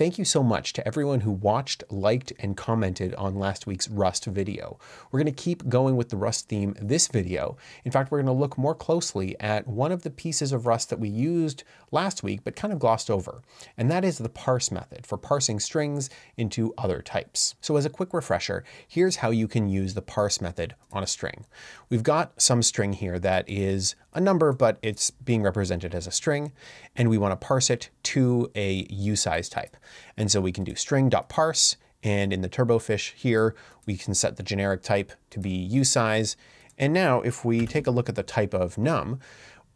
thank you so much to everyone who watched, liked, and commented on last week's Rust video. We're going to keep going with the Rust theme this video. In fact, we're going to look more closely at one of the pieces of Rust that we used last week but kind of glossed over, and that is the parse method for parsing strings into other types. So as a quick refresher, here's how you can use the parse method on a string. We've got some string here that is a number, but it's being represented as a string, and we want to parse it to a usize type. And so we can do string.parse, and in the turbofish here, we can set the generic type to be usize. And now if we take a look at the type of num,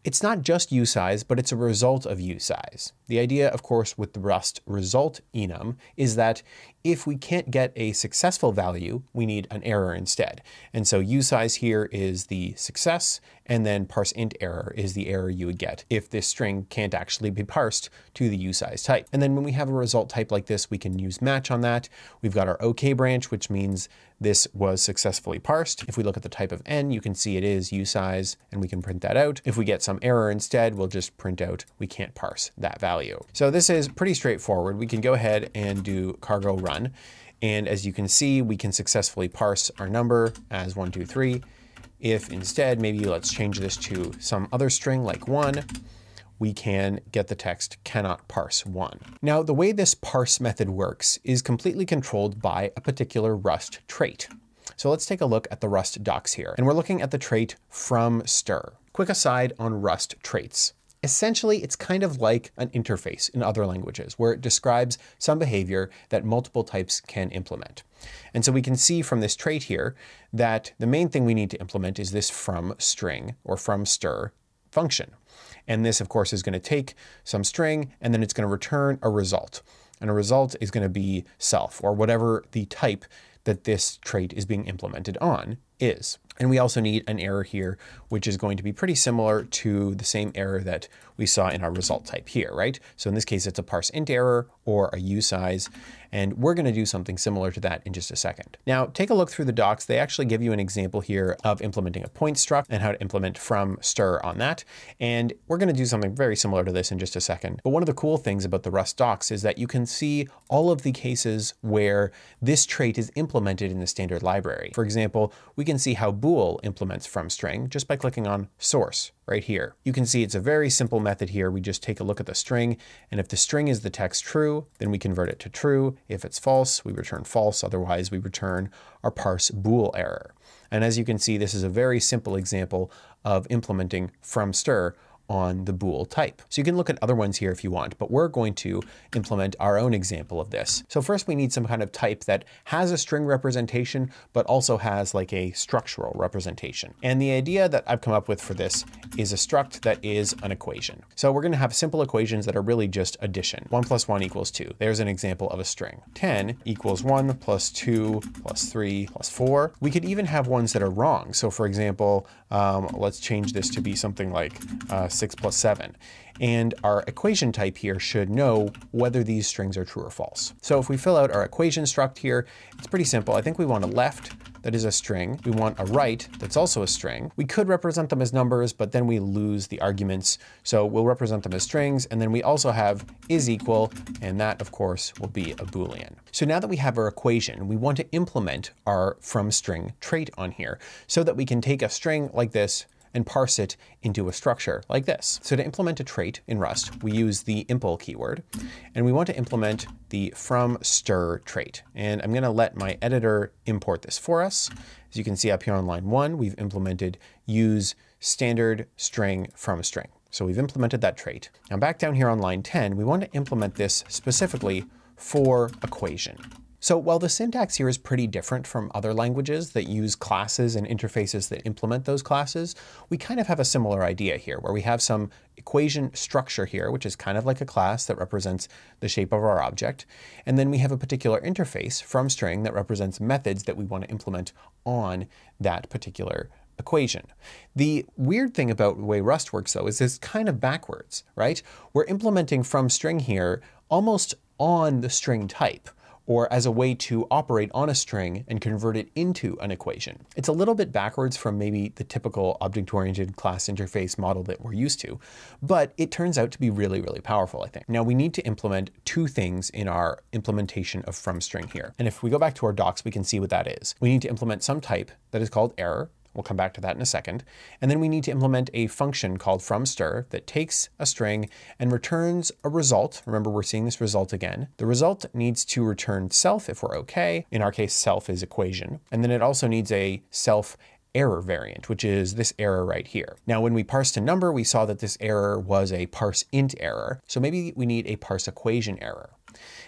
it's not just usize, but it's a result of usize. The idea, of course, with the Rust result enum is that if we can't get a successful value, we need an error instead. And so usize here is the success, and then parse int error is the error you would get if this string can't actually be parsed to the usize type. And then when we have a result type like this, we can use match on that. We've got our OK branch, which means this was successfully parsed. If we look at the type of n, you can see it is usize, and we can print that out. If we get some error instead, we'll just print out we can't parse that value. So this is pretty straightforward. We can go ahead and do cargo run. And as you can see, we can successfully parse our number as 123. If instead, maybe let's change this to some other string like 1, we can get the text cannot parse 1. Now, the way this parse method works is completely controlled by a particular Rust trait. So let's take a look at the Rust docs here. And we're looking at the trait FromStr. Quick aside on Rust traits. Essentially, it's kind of like an interface in other languages where it describes some behavior that multiple types can implement. And so we can see from this trait here that the main thing we need to implement is this from string or FromStr function. And this, of course, is going to take some string and then it's going to return a result. And a result is going to be self or whatever the type that this trait is being implemented on is. And we also need an error here, which is going to be pretty similar to the same error that we saw in our result type here, right? So in this case, it's a parse int error or a usize. And we're going to do something similar to that in just a second. Now, take a look through the docs. They actually give you an example here of implementing a point struct and how to implement FromStr on that. And we're going to do something very similar to this in just a second. But one of the cool things about the Rust docs is that you can see all of the cases where this trait is implemented in the standard library. For example, we can see how bool implements from string just by clicking on source right here. You can see it's a very simple method here. We just take a look at the string, and if the string is the text true, then we convert it to true. If it's false, we return false. Otherwise, we return our parse bool error. And as you can see, this is a very simple example of implementing FromStr on the bool type. So you can look at other ones here if you want, but we're going to implement our own example of this. So first we need some kind of type that has a string representation, but also has like a structural representation. And the idea that I've come up with for this is a struct that is an equation. So we're going to have simple equations that are really just addition. 1 plus 1 equals 2. There's an example of a string. 10 equals 1 plus 2 plus 3 plus 4. We could even have ones that are wrong. So for example, um, let's change this to be something like uh, 6 plus 7. And our equation type here should know whether these strings are true or false. So if we fill out our equation struct here, it's pretty simple. I think we want a left that is a string. We want a right that's also a string. We could represent them as numbers, but then we lose the arguments. So we'll represent them as strings. And then we also have is equal, and that of course will be a Boolean. So now that we have our equation, we want to implement our from string trait on here so that we can take a string like this and parse it into a structure like this. So to implement a trait in Rust, we use the impl keyword, and we want to implement the FromStr trait. And I'm going to let my editor import this for us. As you can see up here on line one, we've implemented use standard string from string. So we've implemented that trait. Now back down here on line 10, we want to implement this specifically for equation. So while the syntax here is pretty different from other languages that use classes and interfaces that implement those classes, we kind of have a similar idea here where we have some equation structure here, which is kind of like a class that represents the shape of our object. And then we have a particular interface from string that represents methods that we want to implement on that particular equation. The weird thing about the way Rust works though is it's kind of backwards, right? We're implementing from string here almost on the string type or as a way to operate on a string and convert it into an equation. It's a little bit backwards from maybe the typical object-oriented class interface model that we're used to, but it turns out to be really, really powerful, I think. Now we need to implement two things in our implementation of from string here. And if we go back to our docs, we can see what that is. We need to implement some type that is called error, We'll come back to that in a second. And then we need to implement a function called FromStr that takes a string and returns a result. Remember, we're seeing this result again. The result needs to return self if we're okay. In our case, self is equation. And then it also needs a self error variant, which is this error right here. Now, when we parsed a number, we saw that this error was a parse int error. So maybe we need a parse equation error.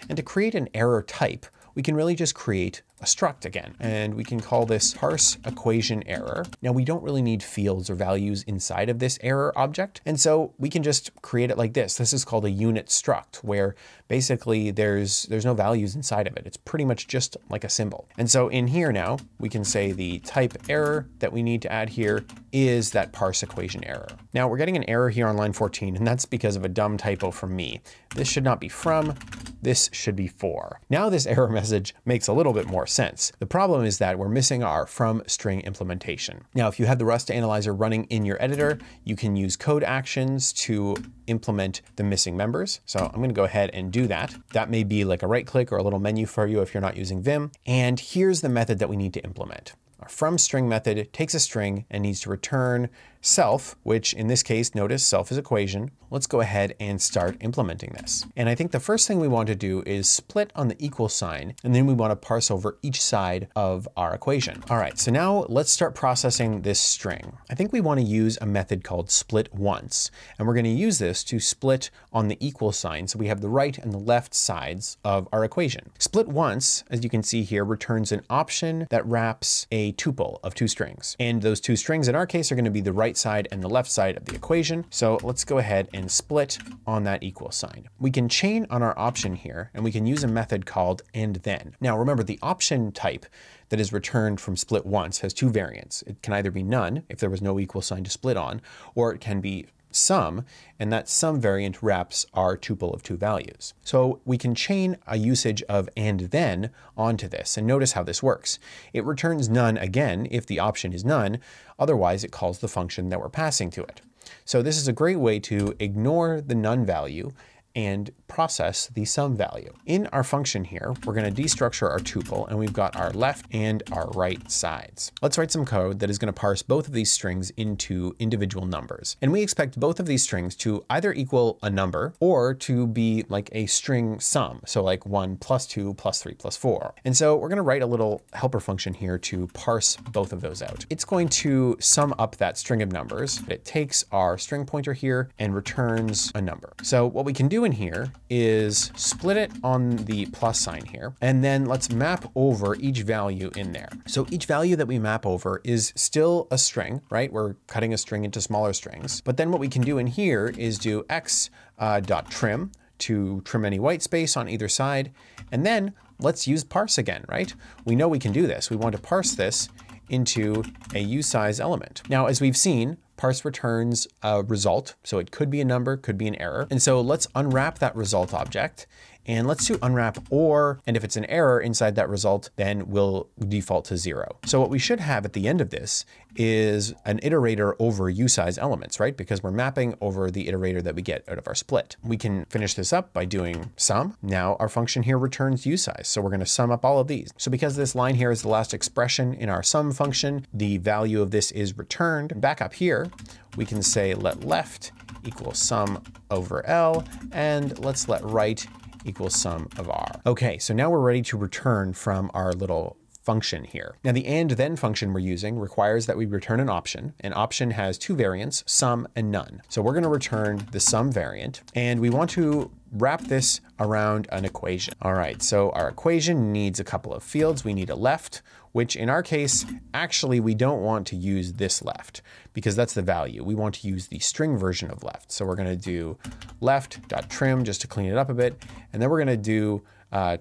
And to create an error type, we can really just create a struct again, and we can call this parse equation error. Now we don't really need fields or values inside of this error object, and so we can just create it like this. This is called a unit struct, where basically there's there's no values inside of it. It's pretty much just like a symbol. And so in here now, we can say the type error that we need to add here is that parse equation error. Now we're getting an error here on line 14, and that's because of a dumb typo from me. This should not be from, this should be for. Now this error message makes a little bit more sense. The problem is that we're missing our from string implementation. Now, if you have the Rust analyzer running in your editor, you can use code actions to implement the missing members. So I'm going to go ahead and do that. That may be like a right click or a little menu for you if you're not using Vim. And here's the method that we need to implement. Our from string method takes a string and needs to return self, which in this case, notice self is equation. Let's go ahead and start implementing this. And I think the first thing we want to do is split on the equal sign, and then we want to parse over each side of our equation. All right, so now let's start processing this string. I think we want to use a method called split once, and we're going to use this to split on the equal sign. So we have the right and the left sides of our equation. Split once, as you can see here, returns an option that wraps a tuple of two strings. And those two strings in our case are going to be the right right side and the left side of the equation. So let's go ahead and split on that equal sign. We can chain on our option here, and we can use a method called and then. Now remember, the option type that is returned from split once has two variants. It can either be none, if there was no equal sign to split on, or it can be Some, and that Some variant wraps our tuple of two values. So we can chain a usage of and then onto this, and notice how this works. It returns none again if the option is none, otherwise it calls the function that we're passing to it. So this is a great way to ignore the none value and process the Some value. In our function here, we're going to destructure our tuple and we've got our left and our right sides. Let's write some code that is going to parse both of these strings into individual numbers. And we expect both of these strings to either equal a number or to be like a string sum. So like one plus two plus three plus four. And so we're going to write a little helper function here to parse both of those out. It's going to sum up that string of numbers. It takes our string pointer here and returns a number. So what we can do in here is split it on the plus sign here, and then let's map over each value in there. So each value that we map over is still a string, right? We're cutting a string into smaller strings. But then what we can do in here is do x uh, dot trim to trim any white space on either side. And then let's use parse again, right? We know we can do this. We want to parse this into a size element. Now, as we've seen, parse returns a result. So it could be a number, could be an error. And so let's unwrap that result object and let's do unwrap or, and if it's an error inside that result, then we'll default to zero. So what we should have at the end of this is an iterator over usize elements, right? Because we're mapping over the iterator that we get out of our split. We can finish this up by doing sum. Now our function here returns usize. So we're going to sum up all of these. So because this line here is the last expression in our sum function, the value of this is returned. Back up here, we can say let left equal sum over L, and let's let right equals sum of r. Okay, so now we're ready to return from our little function here. Now the and then function we're using requires that we return an option. An option has two variants, Some and none. So we're going to return the Some variant and we want to wrap this around an equation. All right, so our equation needs a couple of fields. We need a left, which in our case, actually we don't want to use this left because that's the value. We want to use the string version of left. So we're gonna do left.trim just to clean it up a bit. And then we're gonna do uh,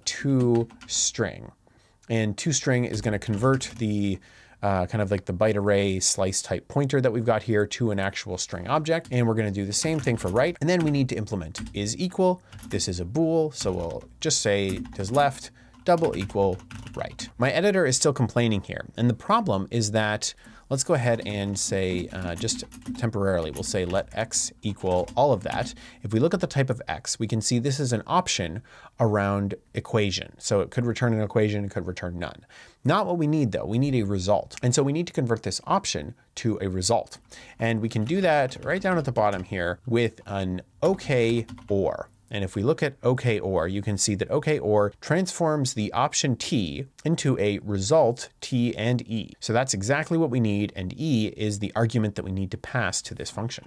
string. And to string is gonna convert the uh, kind of like the byte array slice type pointer that we've got here to an actual string object. And we're going to do the same thing for right. And then we need to implement is equal. This is a bool. So we'll just say does left double equal right. My editor is still complaining here. And the problem is that let's go ahead and say uh, just temporarily, we'll say let x equal all of that. If we look at the type of x, we can see this is an option around equation. So it could return an equation, it could return none. Not what we need though, we need a result. And so we need to convert this option to a result. And we can do that right down at the bottom here with an OK or. And if we look at OK OR, you can see that OK OR transforms the option T into a result T and E. So that's exactly what we need. And E is the argument that we need to pass to this function.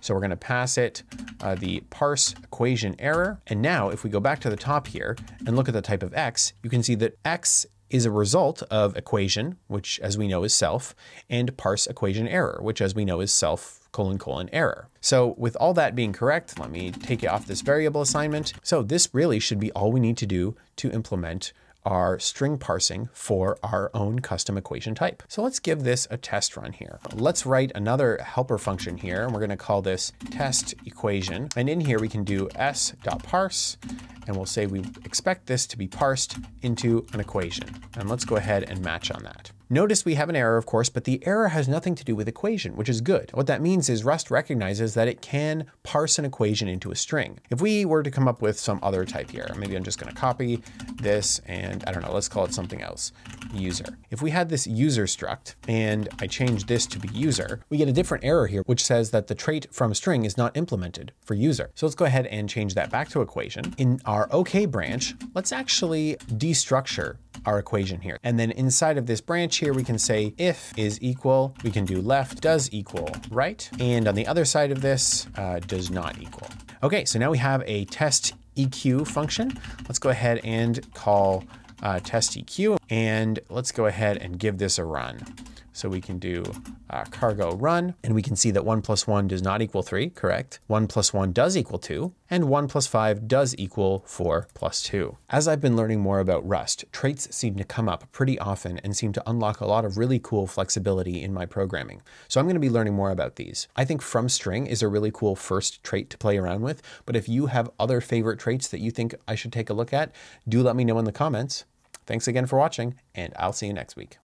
So we're going to pass it uh, the parse equation error. And now if we go back to the top here and look at the type of X, you can see that X is a result of equation, which as we know is self, and parse equation error, which as we know is self colon colon error. So with all that being correct, let me take it off this variable assignment. So this really should be all we need to do to implement our string parsing for our own custom equation type. So let's give this a test run here. Let's write another helper function here, and we're going to call this test equation. And in here we can do s.parse, and we'll say we expect this to be parsed into an equation. And let's go ahead and match on that. Notice we have an error, of course, but the error has nothing to do with equation, which is good. What that means is Rust recognizes that it can parse an equation into a string. If we were to come up with some other type here, maybe I'm just going to copy this and I don't know, let's call it something else, user. If we had this user struct and I change this to be user, we get a different error here, which says that the trait from string is not implemented for user. So let's go ahead and change that back to equation. In our OK branch, let's actually destructure our equation here. And then inside of this branch here, we can say if is equal, we can do left does equal right. And on the other side of this, uh, does not equal. Okay, so now we have a test EQ function. Let's go ahead and call uh, test EQ and let's go ahead and give this a run. So we can do uh, cargo run, and we can see that 1 plus 1 does not equal 3, correct? 1 plus 1 does equal 2, and 1 plus 5 does equal 4 plus 2. As I've been learning more about Rust, traits seem to come up pretty often and seem to unlock a lot of really cool flexibility in my programming. So I'm going to be learning more about these. I think from string is a really cool first trait to play around with, but if you have other favorite traits that you think I should take a look at, do let me know in the comments. Thanks again for watching, and I'll see you next week.